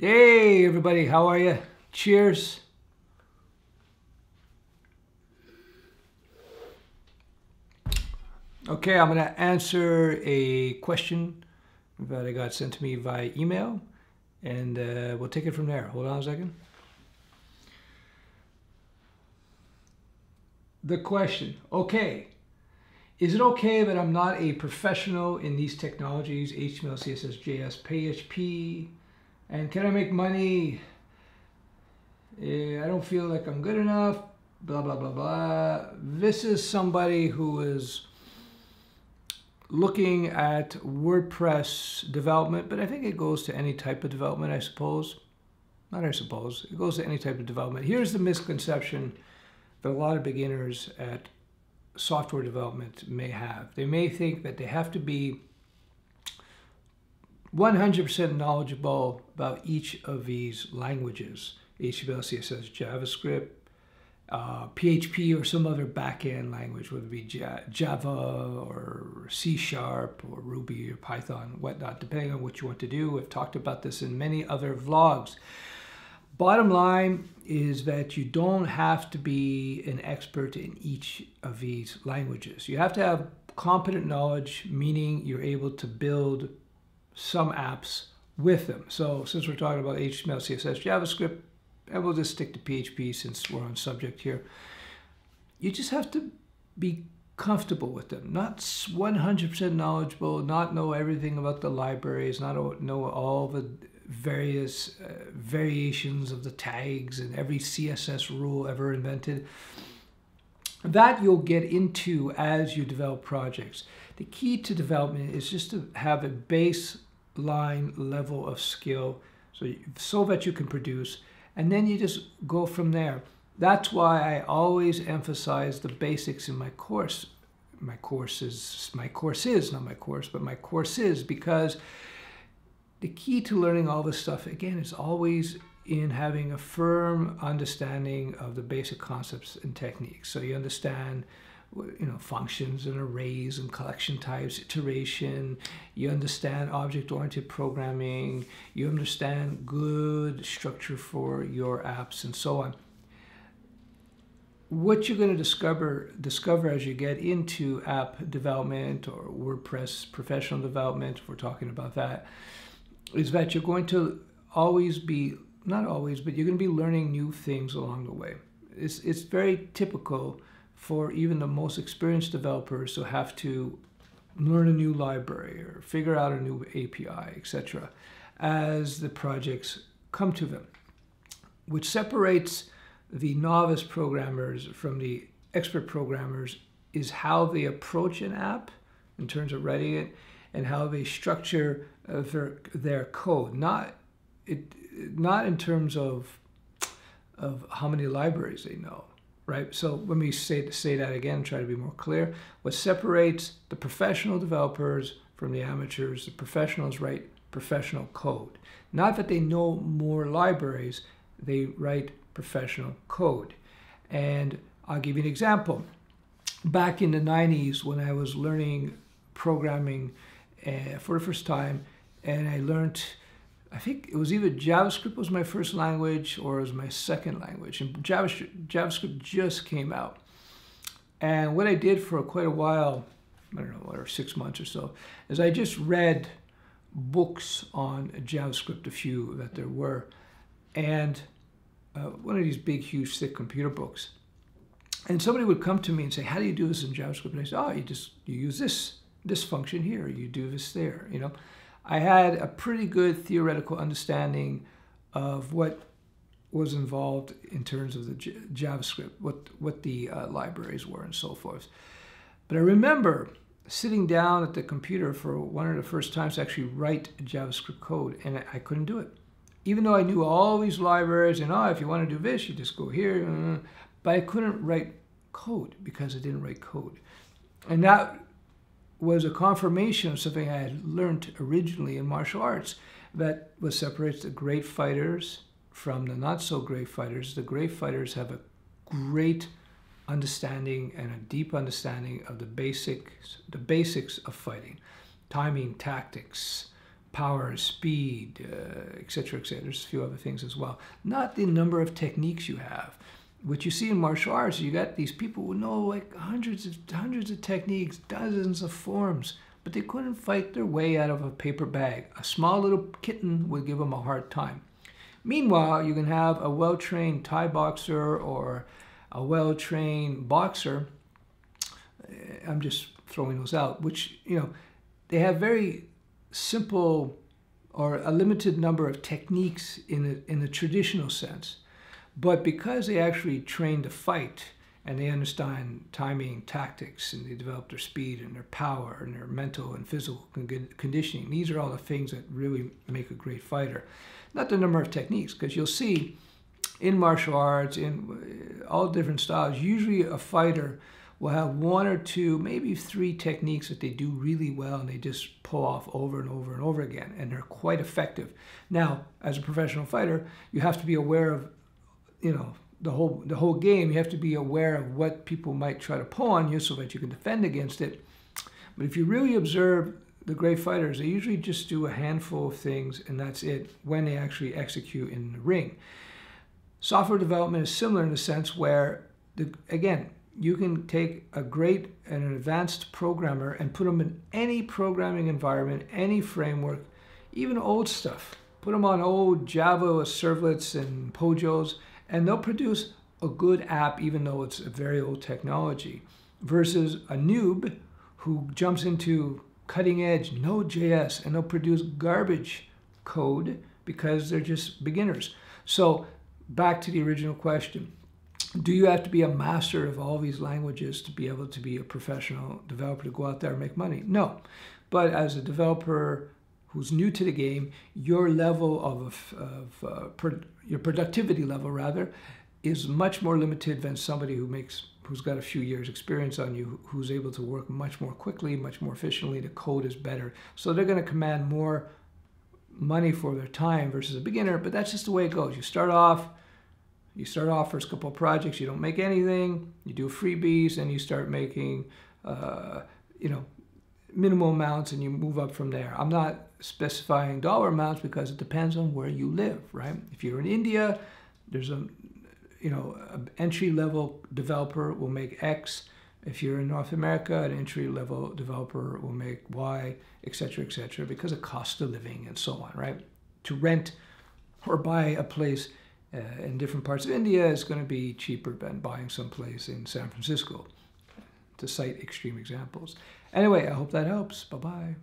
Hey, everybody, how are you? Cheers. Okay, I'm going to answer a question that I got sent to me via email, and uh, we'll take it from there. Hold on a second. The question okay, is it okay that I'm not a professional in these technologies, HTML, CSS, JS, PHP, and can I make money? Eh, I don't feel like I'm good enough, blah, blah, blah, blah. This is somebody who is looking at WordPress development, but I think it goes to any type of development, I suppose. Not I suppose, it goes to any type of development. Here's the misconception that a lot of beginners at software development may have. They may think that they have to be 100% knowledgeable about each of these languages HTML, CSS, JavaScript, uh, PHP, or some other backend language, whether it be Java or C Sharp or Ruby or Python, whatnot, depending on what you want to do. We've talked about this in many other vlogs. Bottom line is that you don't have to be an expert in each of these languages. You have to have competent knowledge, meaning you're able to build some apps with them. So since we're talking about HTML, CSS, JavaScript, and we'll just stick to PHP since we're on subject here, you just have to be comfortable with them, not 100% knowledgeable, not know everything about the libraries, not know all the various uh, variations of the tags and every CSS rule ever invented. That you'll get into as you develop projects. The key to development is just to have a base line level of skill so, so that you can produce. And then you just go from there. That's why i always emphasize the basics in my course my course is my course is not my course but my course is because the key to learning all this stuff again is always in having a firm understanding of the basic concepts and techniques. So you understand you know, functions and arrays and collection types, iteration. You understand object-oriented programming. You understand good structure for your apps and so on. What you're going to discover discover as you get into app development or WordPress professional development, if we're talking about that, is that you're going to always be not always, but you're going to be learning new things along the way. It's it's very typical for even the most experienced developers to have to learn a new library or figure out a new API, etc., as the projects come to them, which separates the novice programmers from the expert programmers is how they approach an app in terms of writing it and how they structure uh, their, their code, not it, not in terms of of how many libraries they know, right? So let me say, say that again, try to be more clear. What separates the professional developers from the amateurs, the professionals write professional code. Not that they know more libraries, they write professional code. And I'll give you an example. Back in the 90s when I was learning programming uh, for the first time, and I learned I think it was either JavaScript was my first language or it was my second language. And JavaScript, JavaScript just came out. And what I did for quite a while, I don't know, whatever, six months or so, is I just read books on JavaScript, a few that there were, and uh, one of these big, huge, thick computer books. And somebody would come to me and say, "How do you do this in JavaScript?" And I say, "Oh, you just you use this this function here, you do this there," you know. I had a pretty good theoretical understanding of what was involved in terms of the J JavaScript, what, what the uh, libraries were and so forth. But I remember sitting down at the computer for one of the first times to actually write JavaScript code, and I, I couldn't do it. Even though I knew all these libraries, and oh, if you want to do this, you just go here, uh, but I couldn't write code because I didn't write code. And that was a confirmation of something I had learned originally in martial arts that was separates the great fighters from the not so great fighters. The great fighters have a great understanding and a deep understanding of the basics, the basics of fighting, timing, tactics, power, speed, etc., uh, etc. Et There's a few other things as well. Not the number of techniques you have. What you see in martial arts, you got these people who know like hundreds of hundreds of techniques, dozens of forms, but they couldn't fight their way out of a paper bag. A small little kitten would give them a hard time. Meanwhile, you can have a well-trained Thai boxer or a well-trained boxer. Eh, I'm just throwing those out, which you know, they have very simple or a limited number of techniques in a, in the traditional sense. But because they actually train to fight and they understand timing, tactics, and they develop their speed and their power and their mental and physical conditioning, these are all the things that really make a great fighter. Not the number of techniques, because you'll see in martial arts, in uh, all different styles, usually a fighter will have one or two, maybe three techniques that they do really well and they just pull off over and over and over again, and they're quite effective. Now, as a professional fighter, you have to be aware of, you know, the whole the whole game. You have to be aware of what people might try to pull on you so that you can defend against it. But if you really observe the great fighters, they usually just do a handful of things and that's it when they actually execute in the ring. Software development is similar in the sense where, the, again, you can take a great and an advanced programmer and put them in any programming environment, any framework, even old stuff. Put them on old Java servlets and Pojos, and they'll produce a good app even though it's a very old technology versus a noob who jumps into cutting edge Node.js and they'll produce garbage code because they're just beginners. So back to the original question do you have to be a master of all these languages to be able to be a professional developer to go out there and make money? No. But as a developer who's new to the game, your level of, of uh, pro, your productivity level rather is much more limited than somebody who makes who's got a few years experience on you who's able to work much more quickly much more efficiently. The code is better. So they're going to command more money for their time versus a beginner but that's just the way it goes. You start off you start off first couple of projects, you don't make anything, you do freebies, and you start making, uh, you know, minimal amounts, and you move up from there. I'm not specifying dollar amounts because it depends on where you live, right? If you're in India, there's a, you know, an entry level developer will make X. If you're in North America, an entry level developer will make Y, etc., etc., because of cost of living and so on, right? To rent or buy a place uh, in different parts of India is going to be cheaper than buying someplace in San Francisco, to cite extreme examples. Anyway, I hope that helps. Bye bye.